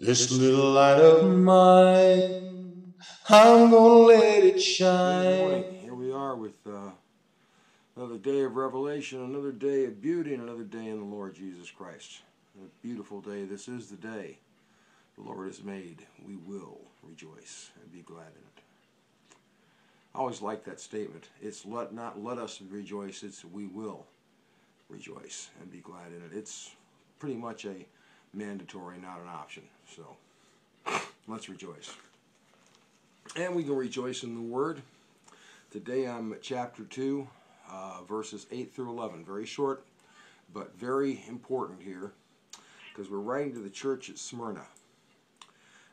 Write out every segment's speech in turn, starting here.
This little light of mine, I'm gonna let it Good shine. morning. Here we are with uh, another day of revelation, another day of beauty, and another day in the Lord Jesus Christ. A beautiful day. This is the day the Lord has made. We will rejoice and be glad in it. I always like that statement. It's let not let us rejoice. It's we will rejoice and be glad in it. It's pretty much a mandatory, not an option. So let's rejoice. And we can rejoice in the Word. Today I'm at chapter 2, uh, verses 8 through 11. Very short, but very important here because we're writing to the church at Smyrna.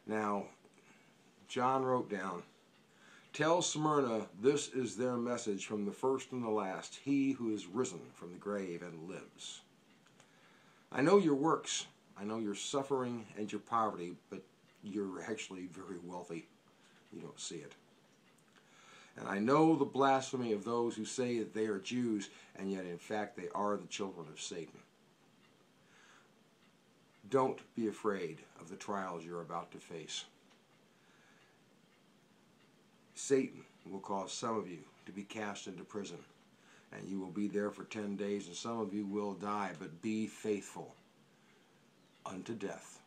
Now, John wrote down, Tell Smyrna this is their message from the first and the last, he who is risen from the grave and lives. I know your works, I know your suffering and your poverty, but you're actually very wealthy. You don't see it. And I know the blasphemy of those who say that they are Jews, and yet in fact they are the children of Satan. Don't be afraid of the trials you're about to face. Satan will cause some of you to be cast into prison, and you will be there for ten days, and some of you will die, but be faithful unto death,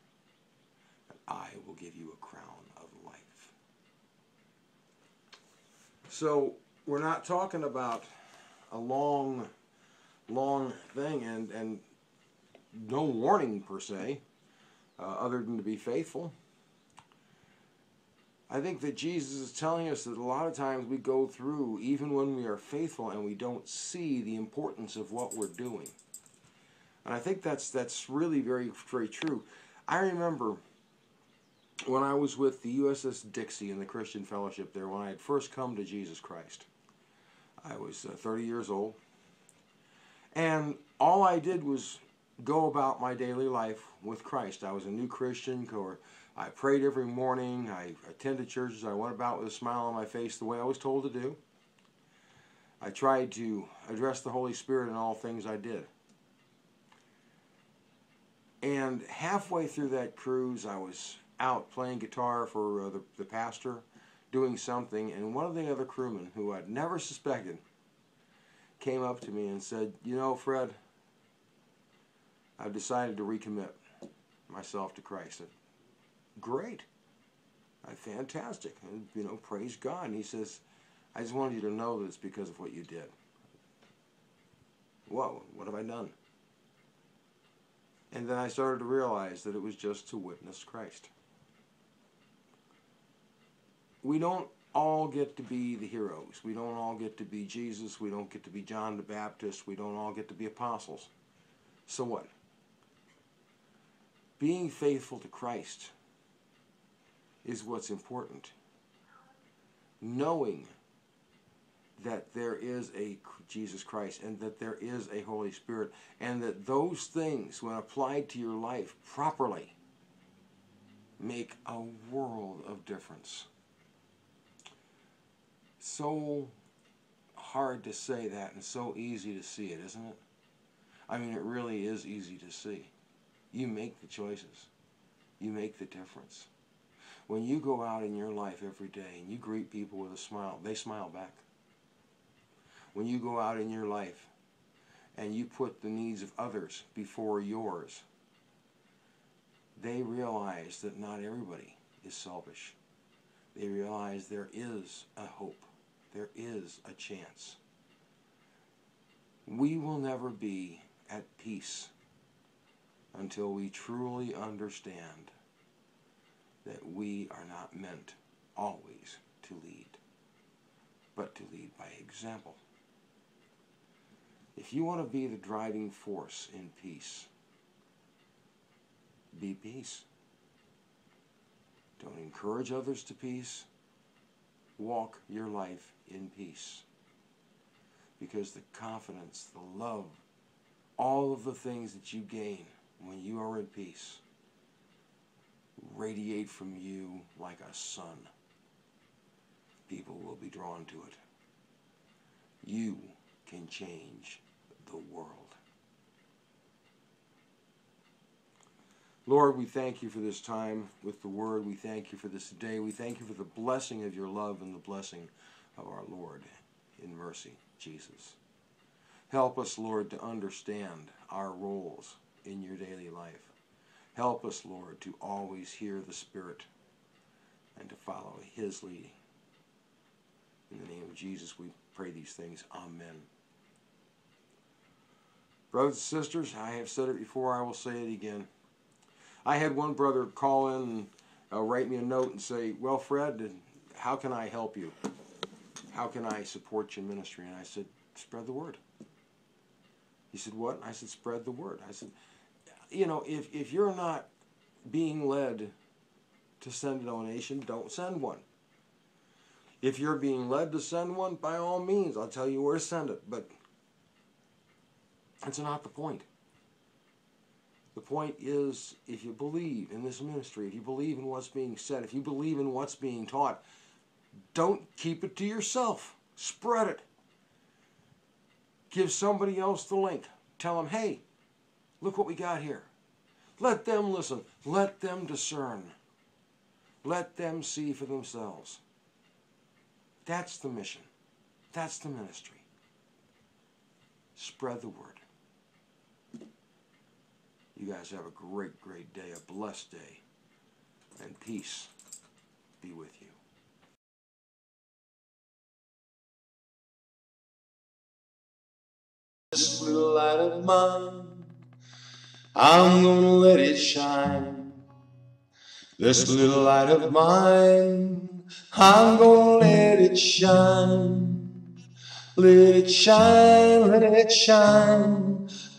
and I will give you a crown of life. So we're not talking about a long, long thing, and and no warning per se, uh, other than to be faithful. I think that Jesus is telling us that a lot of times we go through, even when we are faithful, and we don't see the importance of what we're doing. And I think that's that's really very very true. I remember when I was with the USS Dixie in the Christian Fellowship there, when I had first come to Jesus Christ. I was uh, 30 years old, and all I did was go about my daily life with Christ. I was a new Christian, or I prayed every morning. I attended churches. I went about with a smile on my face, the way I was told to do. I tried to address the Holy Spirit in all things I did. And halfway through that cruise, I was out playing guitar for uh, the, the pastor, doing something, and one of the other crewmen, who I'd never suspected, came up to me and said, You know, Fred, I've decided to recommit myself to Christ. Said, Great. I, fantastic. And, you know, praise God. And he says, I just wanted you to know that it's because of what you did. Whoa, what have I done? And then I started to realize that it was just to witness Christ. We don't all get to be the heroes. We don't all get to be Jesus. We don't get to be John the Baptist. We don't all get to be apostles. So what? Being faithful to Christ is what's important. Knowing that there is a Jesus Christ and that there is a Holy Spirit and that those things, when applied to your life properly, make a world of difference. So hard to say that and so easy to see it, isn't it? I mean, it really is easy to see. You make the choices. You make the difference. When you go out in your life every day and you greet people with a smile, they smile back when you go out in your life and you put the needs of others before yours, they realize that not everybody is selfish. They realize there is a hope, there is a chance. We will never be at peace until we truly understand that we are not meant always to lead, but to lead by example. If you want to be the driving force in peace, be peace. Don't encourage others to peace. Walk your life in peace. Because the confidence, the love, all of the things that you gain when you are in peace radiate from you like a sun. People will be drawn to it. You can change the world. Lord, we thank you for this time with the word. We thank you for this day. We thank you for the blessing of your love and the blessing of our Lord in mercy, Jesus. Help us, Lord, to understand our roles in your daily life. Help us, Lord, to always hear the Spirit and to follow his leading. In the name of Jesus, we pray these things. Amen. Brothers and sisters, I have said it before, I will say it again. I had one brother call in and uh, write me a note and say, Well, Fred, how can I help you? How can I support your ministry? And I said, Spread the word. He said, What? I said, Spread the word. I said, You know, if, if you're not being led to send a donation, don't send one. If you're being led to send one, by all means, I'll tell you where to send it. But that's not the point. The point is, if you believe in this ministry, if you believe in what's being said, if you believe in what's being taught, don't keep it to yourself. Spread it. Give somebody else the link. Tell them, hey, look what we got here. Let them listen. Let them discern. Let them see for themselves. That's the mission. That's the ministry. Spread the word. You guys have a great, great day, a blessed day, and peace be with you. This little light of mine, I'm gonna let it shine. This little light of mine, I'm gonna let it shine. Let it shine, let it shine,